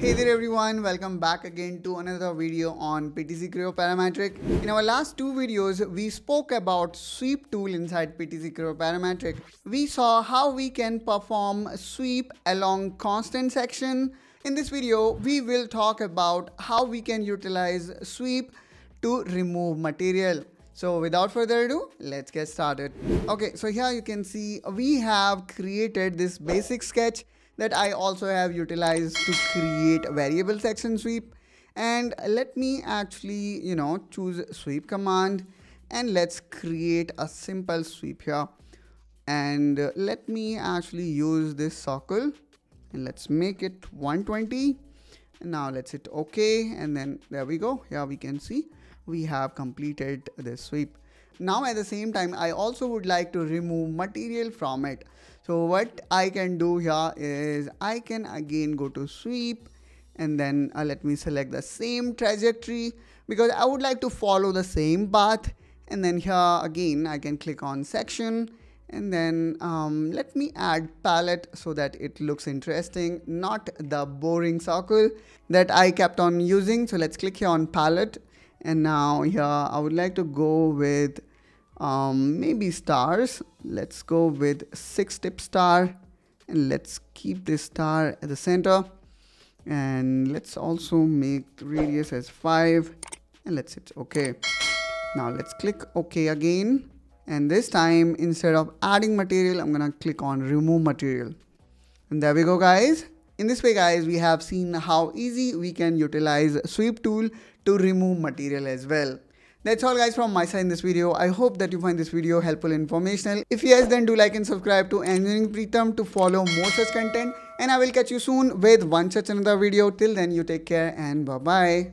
Hey there everyone, welcome back again to another video on PTC Creo Parametric. In our last two videos, we spoke about sweep tool inside PTC Creo Parametric. We saw how we can perform sweep along constant section. In this video, we will talk about how we can utilize sweep to remove material. So without further ado, let's get started. Okay, so here you can see we have created this basic sketch that I also have utilized to create a variable section sweep. And let me actually, you know, choose sweep command and let's create a simple sweep here. And let me actually use this circle and let's make it 120. And now let's hit OK. And then there we go. Here we can see we have completed this sweep. Now at the same time, I also would like to remove material from it. So what I can do here is I can again go to sweep and then uh, let me select the same trajectory because I would like to follow the same path. And then here again I can click on section and then um, let me add palette so that it looks interesting not the boring circle that I kept on using. So let's click here on palette. And now here I would like to go with um, maybe stars. Let's go with six tip star and let's keep this star at the center. And let's also make radius as 5 and let's hit ok. Now let's click ok again. And this time instead of adding material I'm gonna click on remove material. And there we go guys. In this way guys we have seen how easy we can utilize sweep tool to remove material as well that's all guys from my side in this video. I hope that you find this video helpful and informational. If yes, then do like and subscribe to Engineering Pritam to follow more such content. And I will catch you soon with one such another video. Till then, you take care and bye-bye.